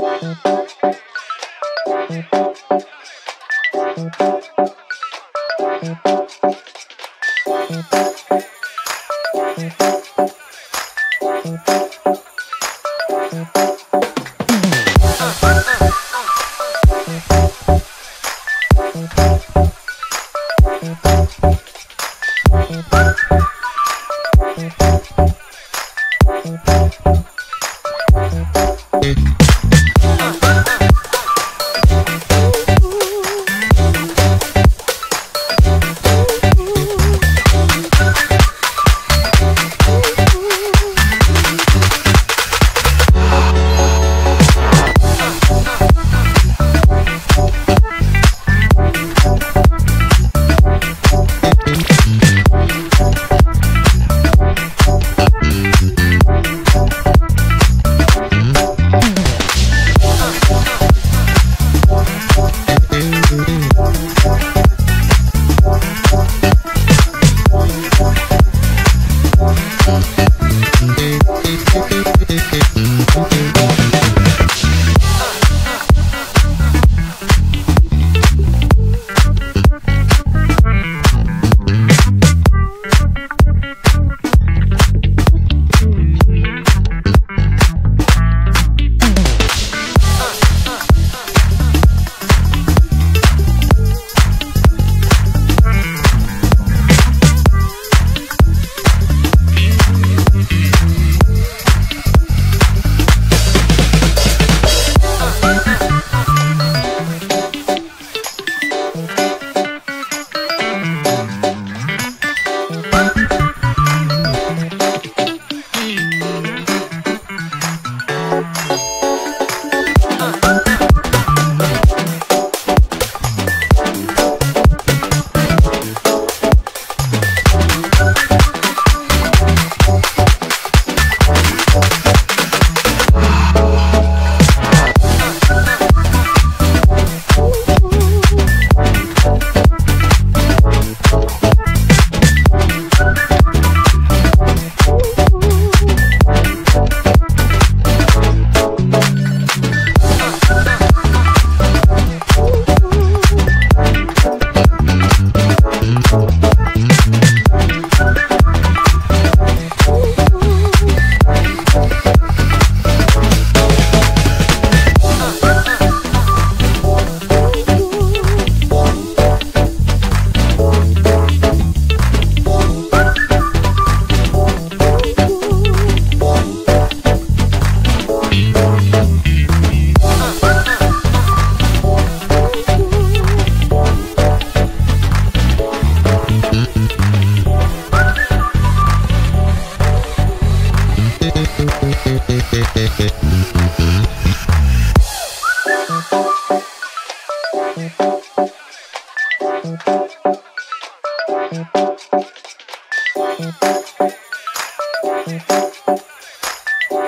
Thank you.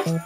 Thank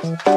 Thank